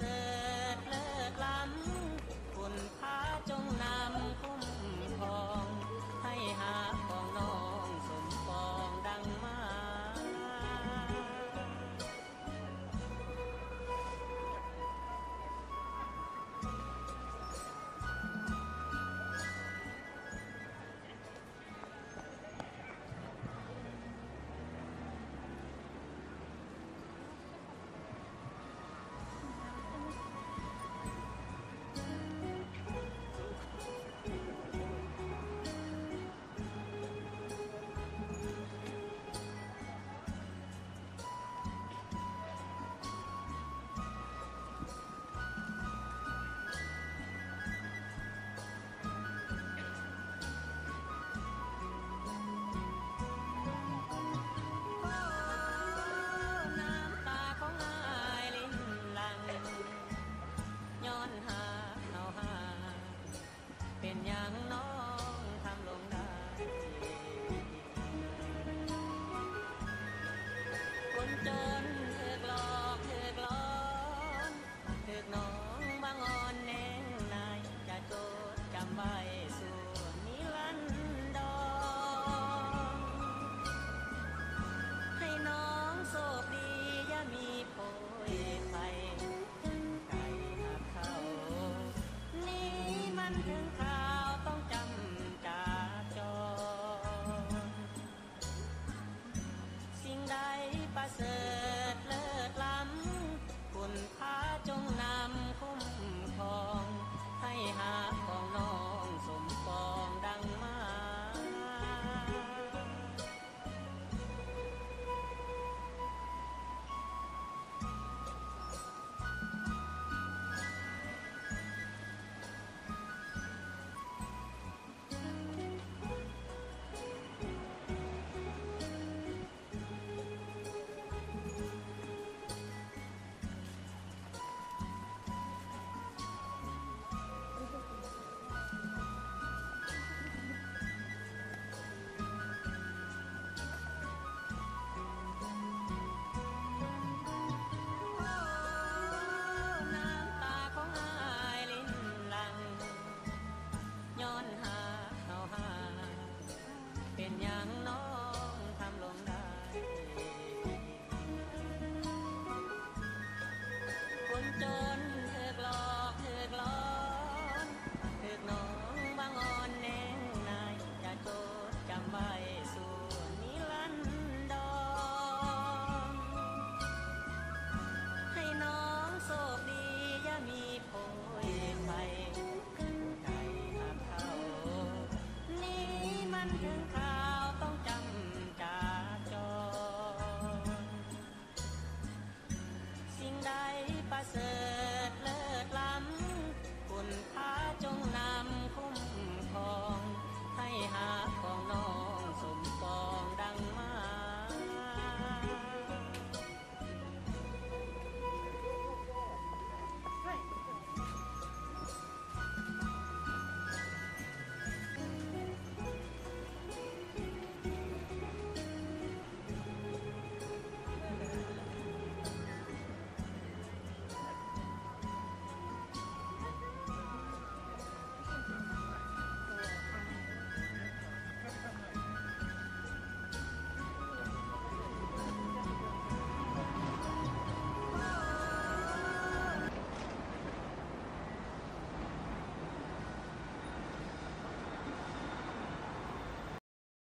hacer.